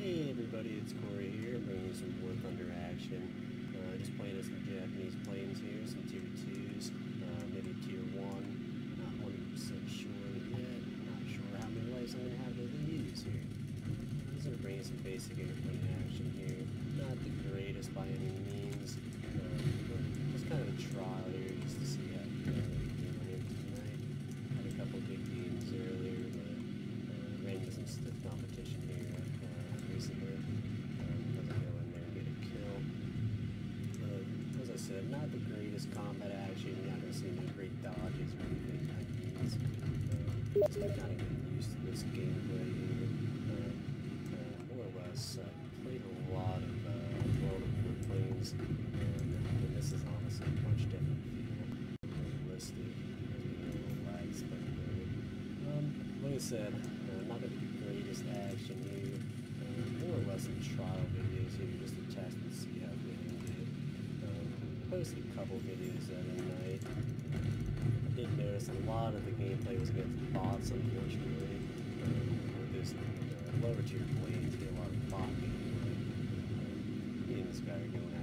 Hey everybody, it's Corey here, bringing you some War Thunder action. Uh, just playing some Japanese planes here, some tier 2s, uh, maybe tier 1. Not 100% sure yet, not sure how many lives I'm going to have to use here. I'm just going to bring you some basic airplane action Been kind of getting used to this gameplay here. Uh, more or less, uh, played a lot of uh, World of Warplanes, and, and this is honestly a much different feel. Realistic, we know, lags, but um, like I said, uh, not the greatest action here. Uh, more or less some trial videos here just to test and see how good I can get. Um, posted a couple videos other. I notice a lot of the gameplay was against bots, unfortunately. With this lower tier planes, you get a lot of bot gameplay. Me and this guy going at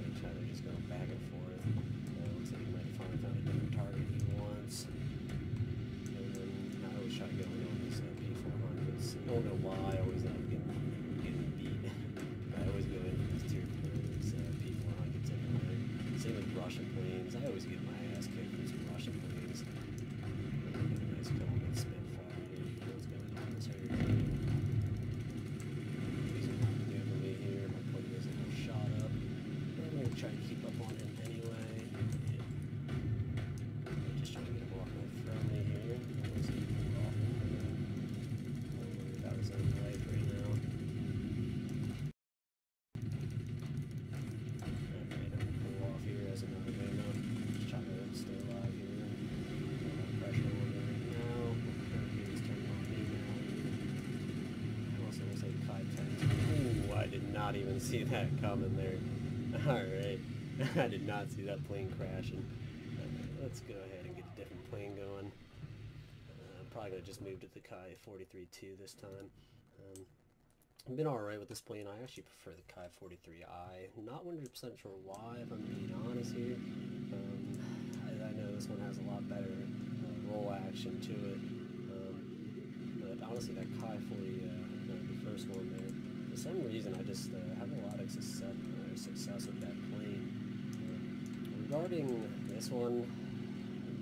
did not see that coming there. Alright. I did not see that plane crashing. Uh, let's go ahead and get a different plane going. Uh, I'm probably going to just move to the Kai 43-2 this time. Um, I've been alright with this plane. I actually prefer the Kai 43i. Not 100% sure why, if I'm being honest here. Um, I, I know this one has a lot better uh, roll action to it. Um, but honestly, that Kai 40, uh, the, first one there, some reason I just uh, have a lot of success, uh, success with that plane. Um, regarding this one,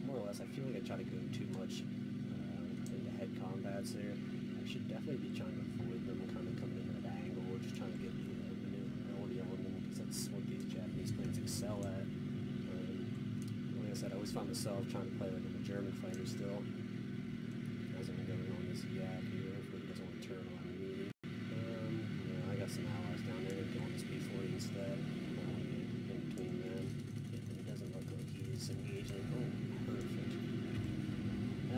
more or less, I feel like I try to go too much uh, into head combats there. I should definitely be trying to avoid them, kind of coming in at an angle, or just trying to get the uh, maneuverability on them, because that's what these Japanese planes excel at. Um, like I said, I always find myself trying to play like a German fighter still.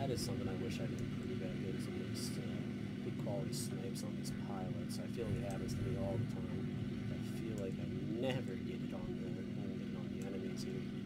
That is something I wish I could improve at, some of these uh, good quality snipes on these pilots. I feel like it happens to me all the time. I feel like I never get it on the, I get it on the enemies here.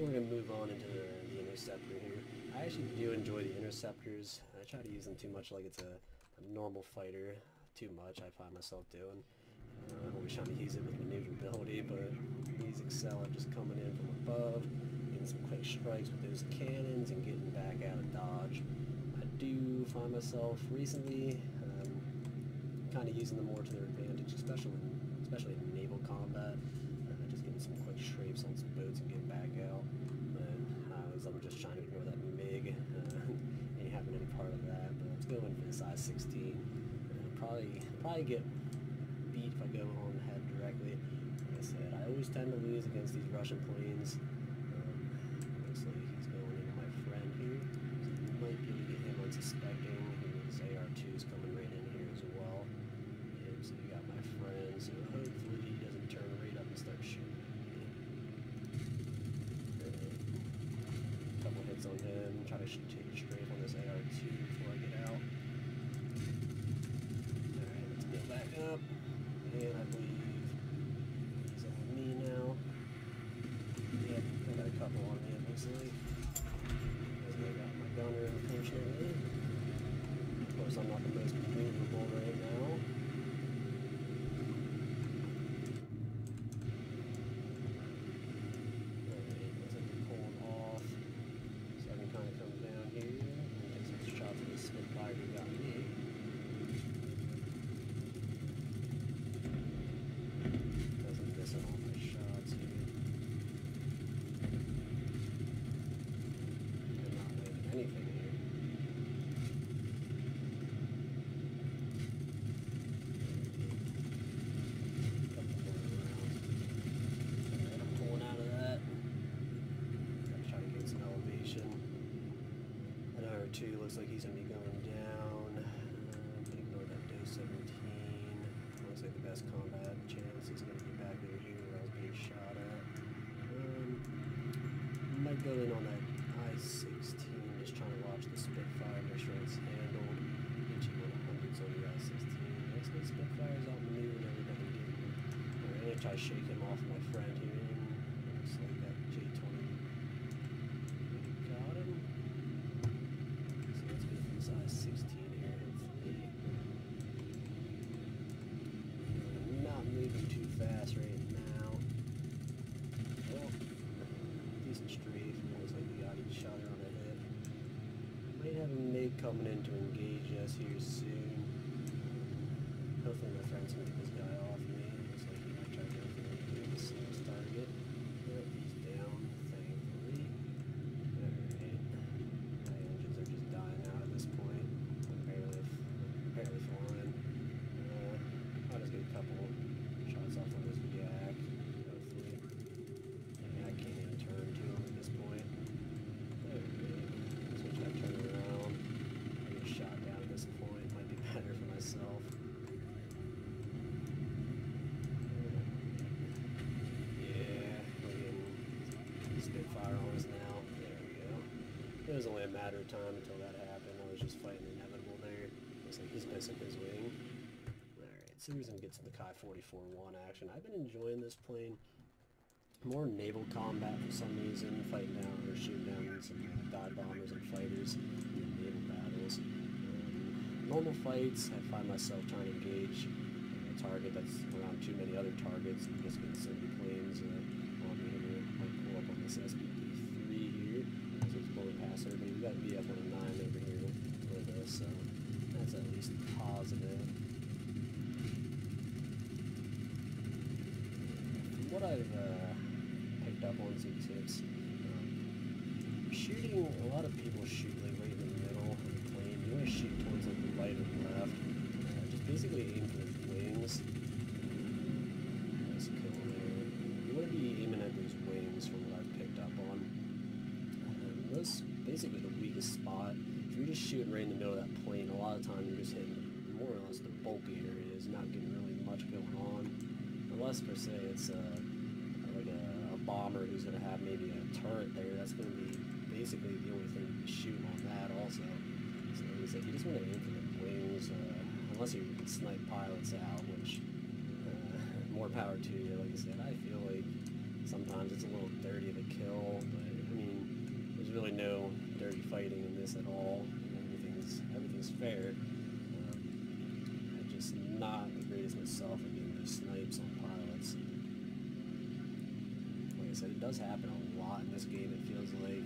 Think we're going to move on into the, the interceptor here. I actually do enjoy the interceptors. I try to use them too much like it's a, a normal fighter. Too much, I find myself doing. Uh, I'm always trying to use it with maneuverability, but these excel at just coming in from above, getting some quick strikes with those cannons, and getting back out of dodge. I do find myself recently um, kind of using them more to their advantage, especially especially in naval combat. Strafes on some boats and get back out. But uh, as I'm just trying to ignore that MiG, uh, ain't having any part of that. But let's go in for the size 16. Uh, probably probably get beat if I go on head directly. Like I said, I always tend to lose against these Russian planes. Um, looks like he's going into my friend here. So we might be able to get him unsuspecting. His AR-2 is coming right in here as well. Yep, so you got my friend. So hopefully he doesn't turn right up and start shooting. Alright. Couple hits on him. Try to sh- take a strafe on this AR-2 before I get out. Alright, let's go back up. And I believe he's on me now. Yep, I got a couple on me, it looks like. And I got my gunner, unfortunately. Not the most maneuverable right now. Alright, looks like we're pulling off. So I can kind of come down here and take some shots of this Spitfire who got me. Doesn't miss on all my shots here. I'm not landing anything here. Couple more rounds. Alright, I'm pulling out of that. Gotta try to get some elevation. R2 looks like he's gonna be going down. Ignore that Do 17. Looks like the best combat chance is gonna be back over here where I was being shot at. Um, might go in on that I-16, just trying to watch the Spitfire, make sure it's handled. Reaching 100s on the I-16. Looks like Spitfire's outmaneuvering everybody I'm try to shake him off my friend here. Looks like that J-20 got him. So let's go for the size 16 here, hopefully. I'm not moving too fast right now. Well, decent strafe. Looks like we got each other on the hip. Might have a MiG coming in to engage us here soon. Hopefully my friend's get this guy off me. Looks like he might try to go for the this target. Yep, he's down, thankfully. Alright. My engines are just dying out at this point. I'm barely, barely flying. Uh, I'll just get a couple shots off on this yak, hopefully. Yeah, I can't even turn to him at this point. Alright. So try to turn around. I get shot down at this point. Might be better for myself. Yeah, we're getting Spitfire on us now. There we go. It was only a matter of time until that happened. I was just fighting the inevitable there. Looks like he's missing his wing. Alright, so he's gonna get some Kai 44-1 action. I've been enjoying this plane. More naval combat for some reason, fighting down or shooting down some dive bombers and fighters in naval battles. Um, normal fights, I find myself trying to engage a target that's around too many other targets and just getting many planes uh, on me here. Might pull up on this SPD-3 here. So it's blowing past everybody. We got BF-109 over here with us, so that's at least positive. From what I've uh, picked up on some tips, um, shooting, a lot of people shoot like right in the middle of the plane. You want to shoot towards like the right or left. Uh, just basically aim for the wings. There. You want to be aiming at those wings from what I've picked up on. Um, that's basically the weakest spot. If you're just shooting right in the middle of that plane, a lot of times you're just hitting more or less the bulky areas, not getting really much going on. Unless per se it's uh, bomber who's going to have maybe a turret there. That's going to be basically the only thing you can shoot on that also. So like said, you just want to the wings, uh, unless you can snipe pilots out, which uh, more power to you. Like I said, I feel like sometimes it's a little dirty to kill, but I mean, there's really no dirty fighting in this at all. Everything's everything's fair. Um, I'm just not the greatest myself at getting these snipes on pilots. Said, it does happen a lot in this game. It feels like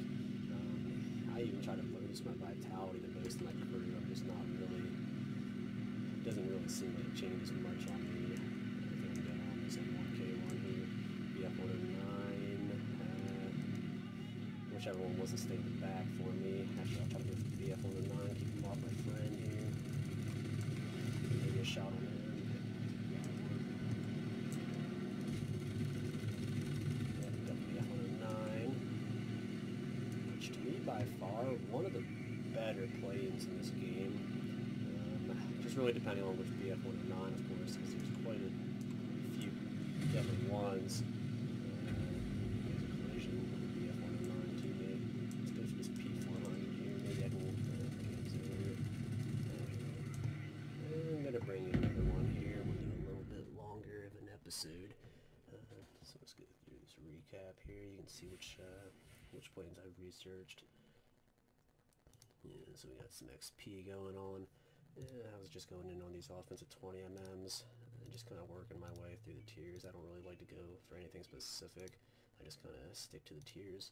um, I even try to boost my vitality the most in my crew. I'm just not really. It doesn't really seem like it changes much on me. I think I'm on this M1K one here. BF109. Uh, whichever one wants to stay in the back for me. Actually, I'll try to get BF 109. keep him off my friend here. Maybe a shot on him. Yeah, got the BF109 which to me one of the better planes in this game. Um, just really depending on which BF-109, of course, because there's quite a few different ones. There's a collision with the BF-109 teammate. Let's go for this P400 here. Maybe I can bring it over. There we go. And I'm gonna bring another one here. We'll do a little bit longer of an episode. Uh, so let's go through this recap here. You can see which uh, which planes I've researched. Yeah, so we got some XP going on. Yeah, I was just going in on these offensive 20 MMs, and just kind of working my way through the tiers. I don't really like to go for anything specific. I just kind of stick to the tiers.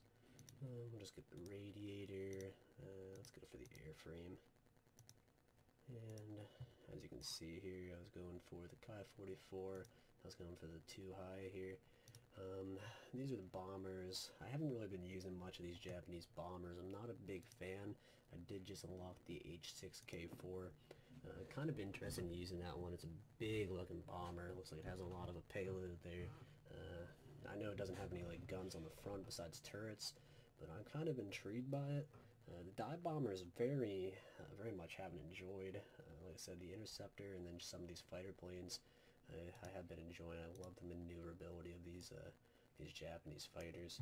Uh, we'll just get the radiator. Uh, let's go for the airframe. And as you can see here, I was going for the Kai 44. I was going for the too high here. Um, these are the bombers. I haven't really been using much of these Japanese bombers. I'm not a big fan. I did just unlock the H6K4. Uh, kind of interested in using that one. It's a big looking bomber. It looks like it has a lot of a payload there. Uh, I know it doesn't have any like guns on the front besides turrets, but I'm kind of intrigued by it. Uh, the dive bombers very, uh, very much haven't enjoyed. Uh, like I said, the interceptor and then some of these fighter planes. I, I have been enjoying. I love the maneuverability of these uh, these Japanese fighters.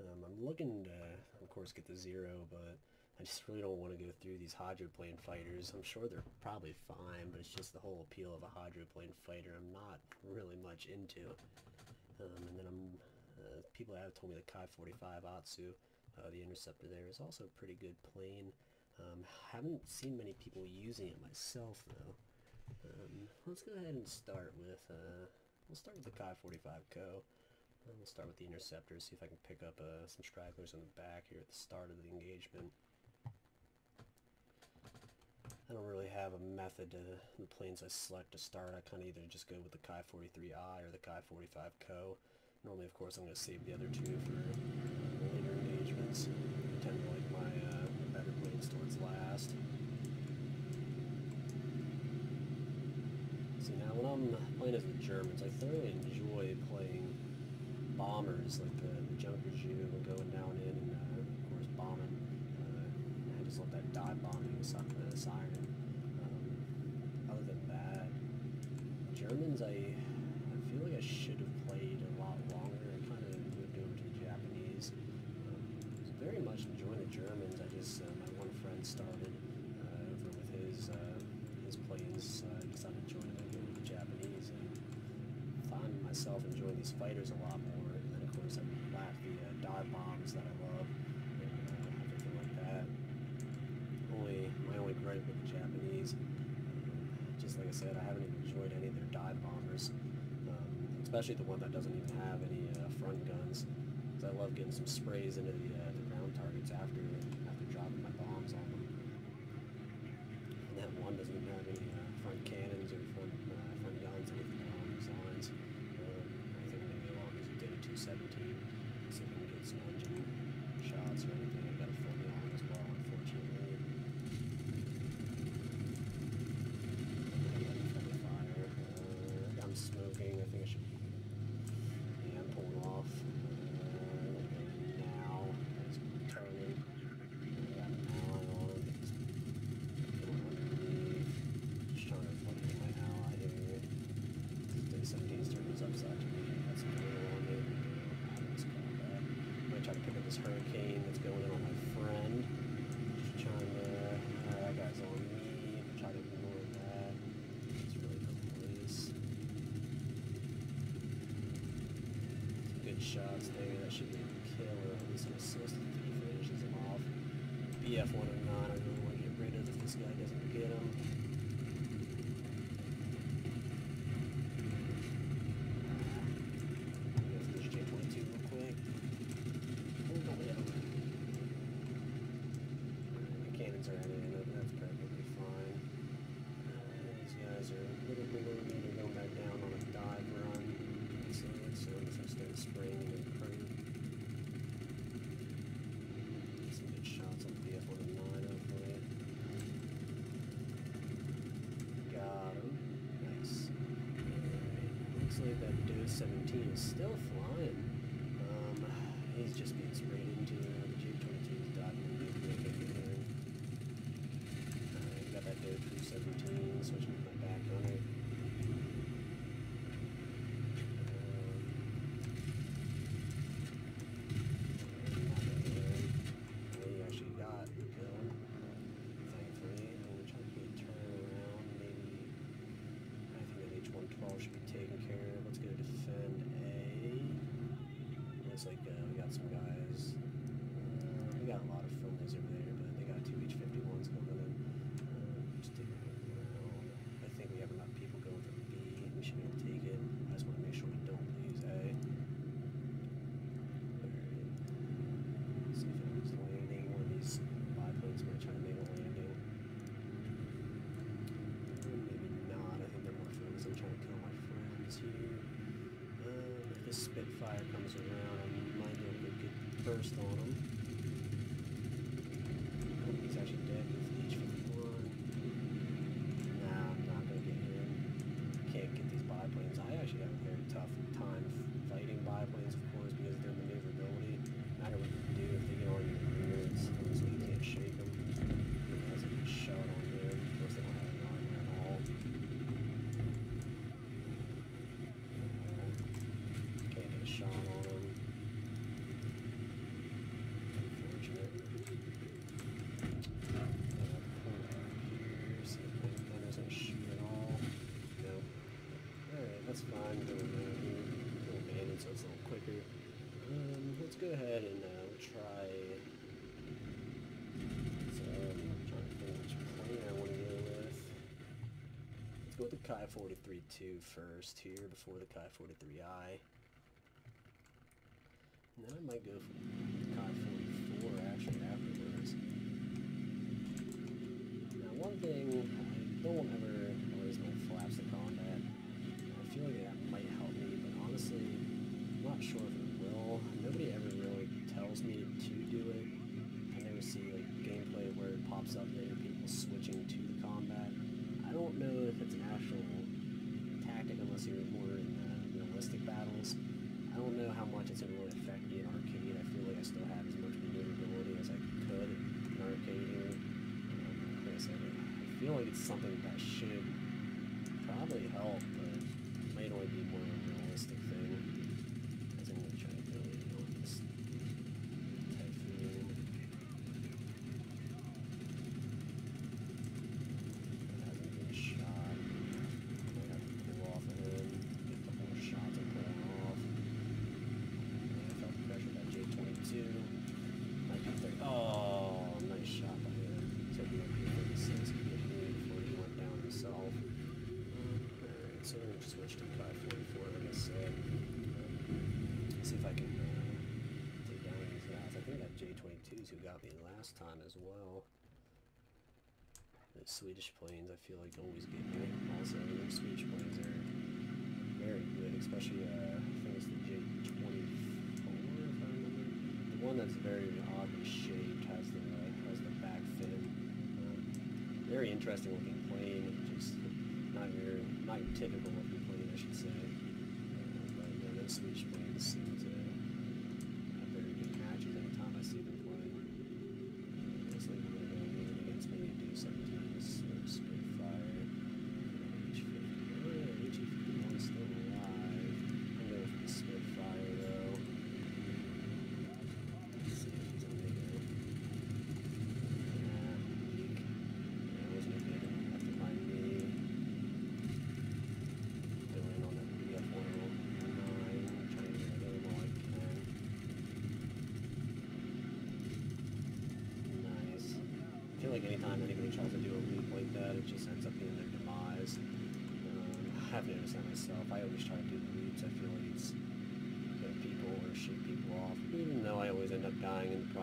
Um, I'm looking to, of course, get the zero, but I just really don't want to go through these hydroplane fighters. I'm sure they're probably fine, but it's just the whole appeal of a hydroplane fighter I'm not really much into. Um, and then I'm, uh, people have told me the Kai-45 Atsu, uh, the interceptor there, is also a pretty good plane. Um, haven't seen many people using it myself, though. Um, let's go ahead and start with, uh, we'll start with the Kai-45 Co. And we'll start with the interceptor, see if I can pick up uh, some stragglers in the back here at the start of the engagement. I don't really have a method to the planes I select to start. I kind of either just go with the Kai-43I or the Kai-45 Co. Normally, of course, I'm going to save the other two for later engagements. I tend to like my uh, better planes towards last. See, now when I'm playing as the Germans, I thoroughly enjoy playing bombers, like the, the Junkers Ju, and going down in and, uh, of course, bombing. Uh, I just love that dive bombing uh, siren. Um, other than that, Germans, I feel like I should have played a lot longer. I kind of moved over to the Japanese. Um, very much enjoying the Germans. I just, uh, my one friend started uh, over with his uh, his planes. Uh, decided to join it again with the Japanese and find myself enjoying these fighters a lot more. And then, of course, I lack the uh, dive bombs that I love uh. Only my only gripe with the Japanese, uh, just like I said, I haven't even enjoyed any of their dive bombers, um, especially the one that doesn't even have any uh, front guns. Because I love getting some sprays into the, uh, the ground targets after after dropping my bombs on them. And that one doesn't even have any shots there. That should be a killer. At least an assist if he finishes him off. BF1 is still flying. Um, he's just being sprayed into. The J22 is diving into the make it here. Alright, got that Dare 217, switching to my back runner. Um, he actually got the kill, thankfully. I'm gonna try to get a turn around, maybe I think that H112 should be taken care of. Let's go defend A. Looks like uh, we got some guys. Uh, we got a over there, but they got two H51s coming in. Uh, just a look around. I think we have enough people going for B. We should be able to take it. I just want to make sure we don't lose A. See if anyone's landing. One of these biplanes might try to make a landing. Maybe not. I think they're more focused on trying to kill my friends here. Um, if this Spitfire comes around, I might be able to get a burst on him. Oh, he's actually dead with the H51. Nah, I'm not gonna get him. Can't get these biplanes. I actually have a very tough time fighting biplanes, of course, because of their maneuverability. No matter what you do, if they get on your rear, it's honestly you can't shake them. As a good shot on there. Of course, they don't have any armor at all. Can't get a shot on them. Unfortunate. Uh, pull out here, see if my gun doesn't shoot at all. No. Alright, that's fine. Go around here. Go abandoned so it's a little quicker. Um, let's go ahead and uh, try. So, I'm trying to think which plane I want to go with. The Kai 43-2 first here before the Kai 43i. And then I might go for Kai 44 actually afterwards. Now, one thing, I don't ever always know flaps the combat. I feel like that might help me, but honestly, I'm not sure if it will. Nobody ever really tells me to do it. I never see like gameplay where it pops up there, people switching to the combat. I don't know if it's an actual tactic unless you're more in uh, realistic battles. I don't know how much it's gonna really affect me in arcade. I feel like I still have as much maneuverability as I could in arcade here. Um, like I said, I feel like it's something that should probably help, but it might only be more of a realistic thing. As I'm gonna try to go in on this typhoon. Hasn't been shot. Might have to pull off of him, get the whole shots and pull him off. Yeah, I felt the pressure by J22. Might be third. Oh, nice shot by him. So he went P36 he hit me before he went down himself. Alright, so we're gonna switch to 544, like I said. Um, see if I can uh, take down these guys. I think that J22s who got me time as well. The Swedish planes, I feel like always get me. Also, the Swedish planes are very good, especially uh, I think it's the J24 if I remember. The one that's very oddly shaped has the has the back fin. Um, very interesting looking plane. Just not your not your typical looking plane, I should say. Uh, but yeah, those Swedish planes seem to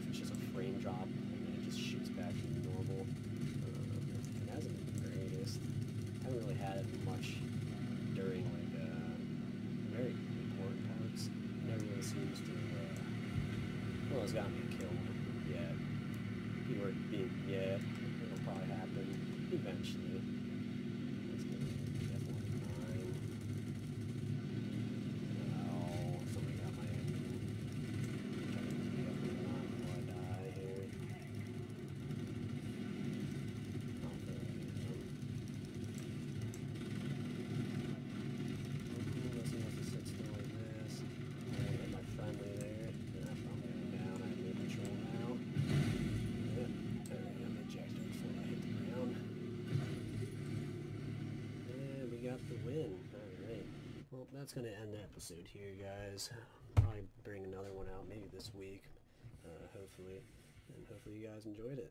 if it's just a frame drop and it just shoots back to normal. Um, it hasn't been the greatest. I haven't really had it much during like uh, very important parts. It never really seems to. Uh, well, it's gotten killed yet. People are being yeah. It'll probably happen eventually. It's gonna be definitely mine. Oh, somebody got my engine. Definitely not before I die here. I'll throw it in. Ooh, let's see what's the sit still like this. I'm gonna get my friendly there. And I found him down. I have no control now. Yep. There we go. I'm ejected before I hit the ground. And we got the win. Alright. Well, that's going to end the episode here, guys. Probably bring another one out maybe this week. Uh, hopefully. And hopefully you guys enjoyed it.